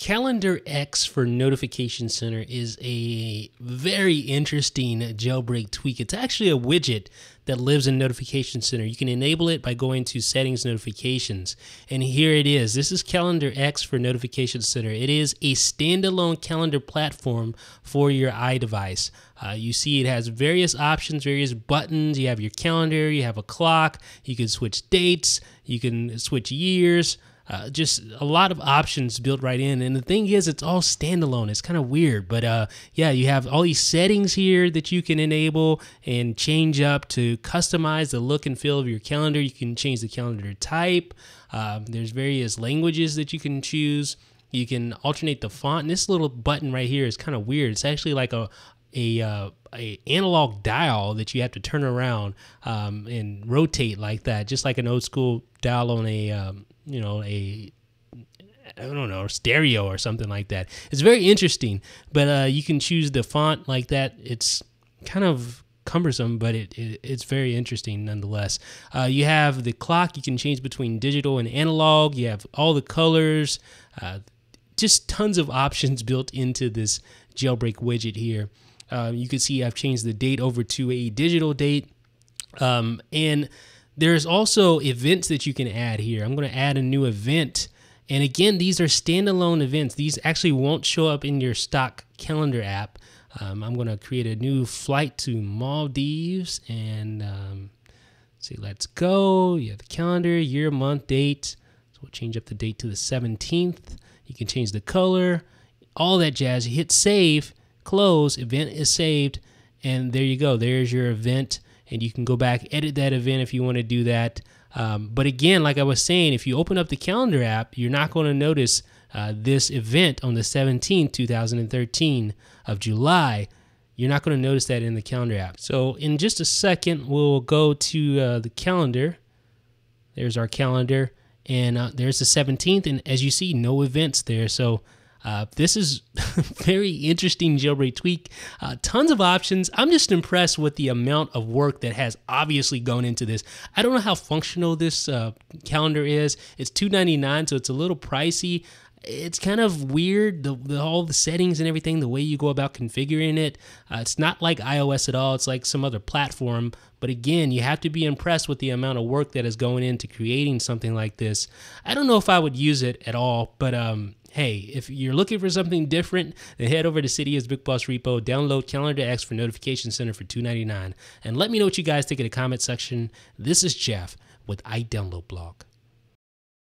Calendar X for Notification Center is a very interesting jailbreak tweak. It's actually a widget that lives in Notification Center. You can enable it by going to Settings Notifications. And here it is. This is Calendar X for Notification Center. It is a standalone calendar platform for your iDevice. Uh, you see, it has various options, various buttons. You have your calendar, you have a clock, you can switch dates, you can switch years. Uh, just a lot of options built right in. And the thing is, it's all standalone. It's kind of weird, but uh, yeah, you have all these settings here that you can enable and change up to customize the look and feel of your calendar. You can change the calendar type. Um, there's various languages that you can choose. You can alternate the font. And this little button right here is kind of weird. It's actually like a a uh, a analog dial that you have to turn around um, and rotate like that, just like an old school dial on a um, you know a I don't know stereo or something like that. It's very interesting, but uh, you can choose the font like that. It's kind of cumbersome, but it, it it's very interesting nonetheless. Uh, you have the clock. You can change between digital and analog. You have all the colors. Uh, just tons of options built into this jailbreak widget here. Uh, you can see I've changed the date over to a digital date. Um, and there's also events that you can add here. I'm going to add a new event. And again, these are standalone events. These actually won't show up in your stock calendar app. Um, I'm going to create a new flight to Maldives and um, say, let's go. You have the calendar, year, month, date. So we'll change up the date to the 17th. You can change the color, all that jazz. You hit save, close, event is saved, and there you go. There's your event and you can go back edit that event if you want to do that. Um, but again, like I was saying, if you open up the calendar app, you're not going to notice uh, this event on the 17th, 2013 of July. You're not going to notice that in the calendar app. So in just a second, we'll go to uh, the calendar. There's our calendar, and uh, there's the 17th, and as you see, no events there. So uh, this is very interesting jailbreak tweak. Uh, tons of options. I'm just impressed with the amount of work that has obviously gone into this. I don't know how functional this uh, calendar is. It's $2.99, so it's a little pricey. It's kind of weird, the, the, all the settings and everything, the way you go about configuring it. Uh, it's not like iOS at all. It's like some other platform. But again, you have to be impressed with the amount of work that is going into creating something like this. I don't know if I would use it at all, but um, hey, if you're looking for something different, then head over to Cydia's Big Boss Repo, download Calendar X for Notification Center for $2.99, and let me know what you guys think in the comment section. This is Jeff with iDownload Blog.